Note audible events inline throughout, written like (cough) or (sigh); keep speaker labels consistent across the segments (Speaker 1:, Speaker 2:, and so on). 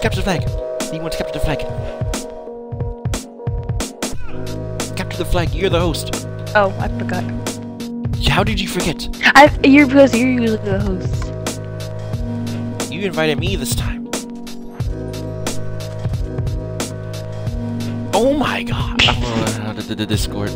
Speaker 1: capture the flag. He wants to capture the flag. Capture the flag. You're the host.
Speaker 2: Oh, I forgot.
Speaker 1: How did you forget?
Speaker 2: I you're because you're usually the host.
Speaker 1: You invited me this time. Oh my god. I'm gonna the, the Discord.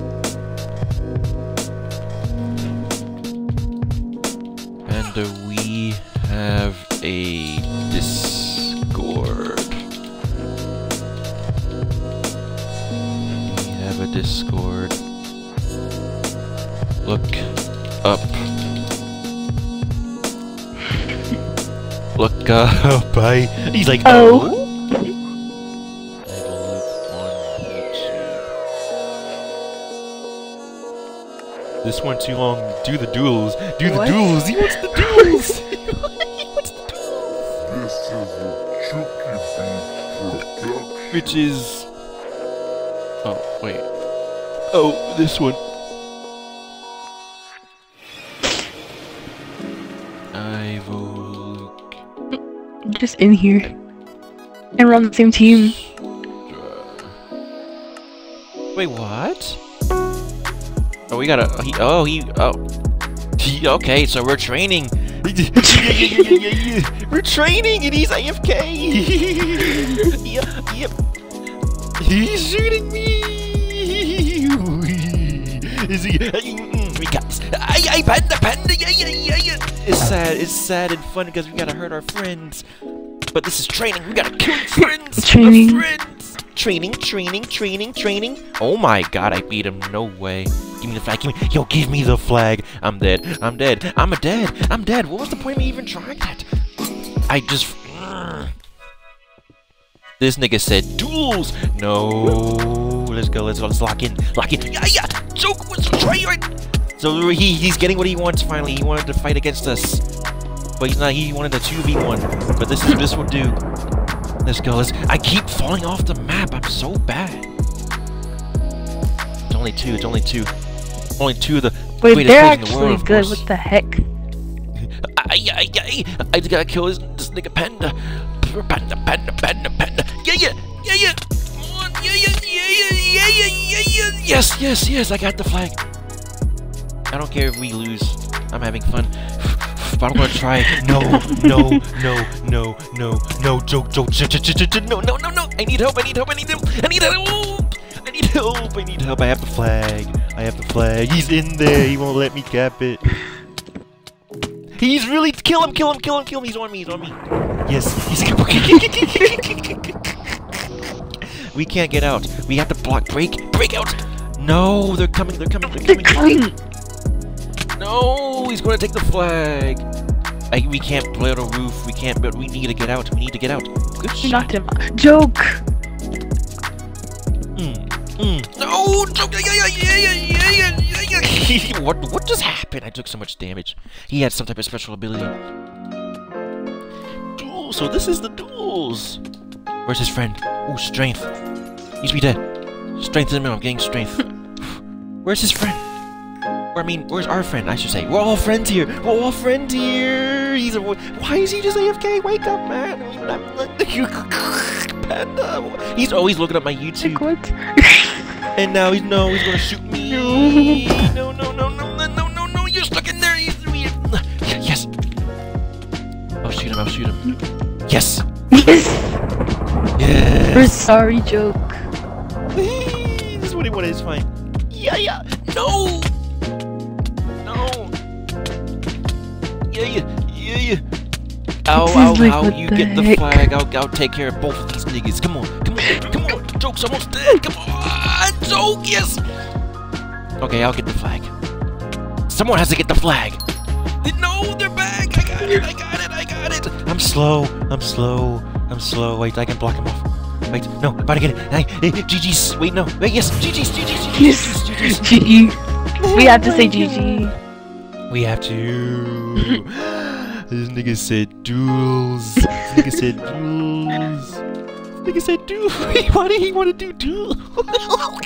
Speaker 1: Discord. Look up. Look up. I. He's like,
Speaker 2: Oh.
Speaker 1: oh. This one too long. Do the duels. Do the
Speaker 2: What?
Speaker 1: duels. He wants the (laughs) duels. (laughs) he wants the duels.
Speaker 3: This is a Chucky Beat production.
Speaker 1: Which is. Oh wait. Oh, this one. I will.
Speaker 2: Just in here. And we're on the same team.
Speaker 1: Wait, what? Oh, we gotta. He, oh, he. Oh. He, okay, so we're training. (laughs) we're training, and he's AFK. yep, yep. He's shooting me. Is he? We got this. Ay, ay, panda, panda. Yeah, yeah, yeah, yeah. It's sad. It's sad and fun because we gotta hurt our friends. But this is training. We gotta kill friends.
Speaker 2: Training.
Speaker 1: friends. Training, training, training, training. Oh my god, I beat him. No way. Give me the flag. Give me. Yo, give me the flag. I'm dead. I'm dead. I'm a dead. I'm dead. What was the point of me even trying that? I just. This nigga said duels. No. Let's go. Let's go. Let's lock in. Lock in. Yeah, yeah. Joke was trying. So he he's getting what he wants finally. He wanted to fight against us, but he's not. He wanted a two v one. But this is this will do. Let's go. Let's. I keep falling off the map. I'm so bad. It's only two. It's only two. Only two of the
Speaker 2: Wait,
Speaker 1: greatest
Speaker 2: they're
Speaker 1: players in the
Speaker 2: actually
Speaker 1: world.
Speaker 2: good. What the heck?
Speaker 1: I, I, I, I just gotta kill this, this nigga panda. Panda, panda, panda, panda. Yeah, yeah, yeah, yeah. Yes, yes, yes. I got the flag. I don't care if we lose. I'm having fun. (sighs) But I'm gonna try. No, no, no, no, no, no. Joke, joke. No, no, no, no. I need help. I need help. I need help. I need help. I need help. I need help. I have the flag. I have the flag. He's in there. He won't let me cap it. He's really kill him, kill him, kill him, kill him. He's on me, he's on me. Yes, he's (laughs) We can't get out. We have to block break. Break out! No, they're coming, they're coming, they're
Speaker 2: They're
Speaker 1: coming.
Speaker 2: coming.
Speaker 1: No, he's gonna take the flag. I, we can't play on a roof. We can't, but we need to get out. We need to get out. Good
Speaker 2: You
Speaker 1: shot.
Speaker 2: knocked him. Joke.
Speaker 1: Mm, mm. No, joke. Yeah, yeah, yeah, yeah, yeah, yeah, yeah, yeah. (laughs) what, what just happened? I took so much damage. He had some type of special ability. Duel. So this is the duels. Where's his friend? Ooh, strength. He's be dead. Strength in the middle. I'm getting strength. (laughs) Where's his friend? Or, I mean, where's our friend? I should say. We're all friends here. We're all friends here. He's a. Why is he just AFK? Wake up, man. (laughs) Panda. He's always looking at my YouTube.
Speaker 2: What? (laughs)
Speaker 1: And now he's no, he's gonna shoot me. (laughs) No, no, no, no, no, no, no, no. You're stuck in there. He's, he, (sighs) yes. I'll shoot him. I'll shoot him. Yes.
Speaker 2: yes. We're
Speaker 1: Yes.
Speaker 2: sorry, joke.
Speaker 1: this is what he wanted. It's fine. Yeah, yeah. No. No. Yeah, yeah, yeah, yeah. Ow, ow,
Speaker 2: like,
Speaker 1: ow. You
Speaker 2: the
Speaker 1: get the
Speaker 2: heck?
Speaker 1: flag. I'll, I'll take care of both of these niggas. Come on, come on, come on. Joke's almost dead. Come on. Joke, yes. Okay, I'll get the flag. Someone has to get the flag. No, they're back. I got it. I got it. I got it. I'm slow. I'm slow. I'm slow. Wait, I can block him off. Wait, no, I'm about to get it. Hey, hey, GG's. Wait, no. Wait, yes. GG's. GG's.
Speaker 2: Yes.
Speaker 1: GG's.
Speaker 2: GG. We have to say GG.
Speaker 1: We have to. this nigga said duels. This nigga said duels. This nigga said duels. (laughs) Why did he want to do duels? (laughs)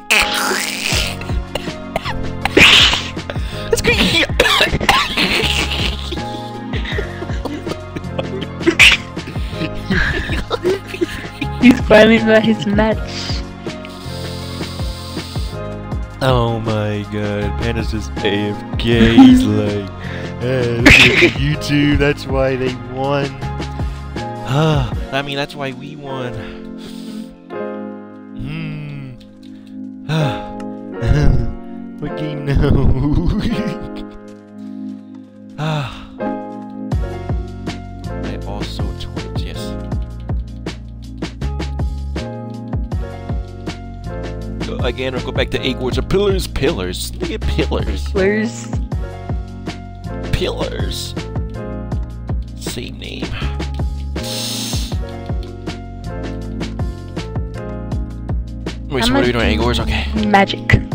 Speaker 1: It's crazy. (laughs)
Speaker 2: What I mean by his match.
Speaker 1: Oh my god, Panda's just AFK. He's (laughs) like, hey, (laughs) YouTube, that's why they won. (sighs) I mean, that's why we won. Hmm. what game now? Again, we'll go back to eight words of pillars, pillars. Look at pillars.
Speaker 2: Where's
Speaker 1: Pillars. Same name. Wait, so what are we doing? Eight words? Okay.
Speaker 2: magic?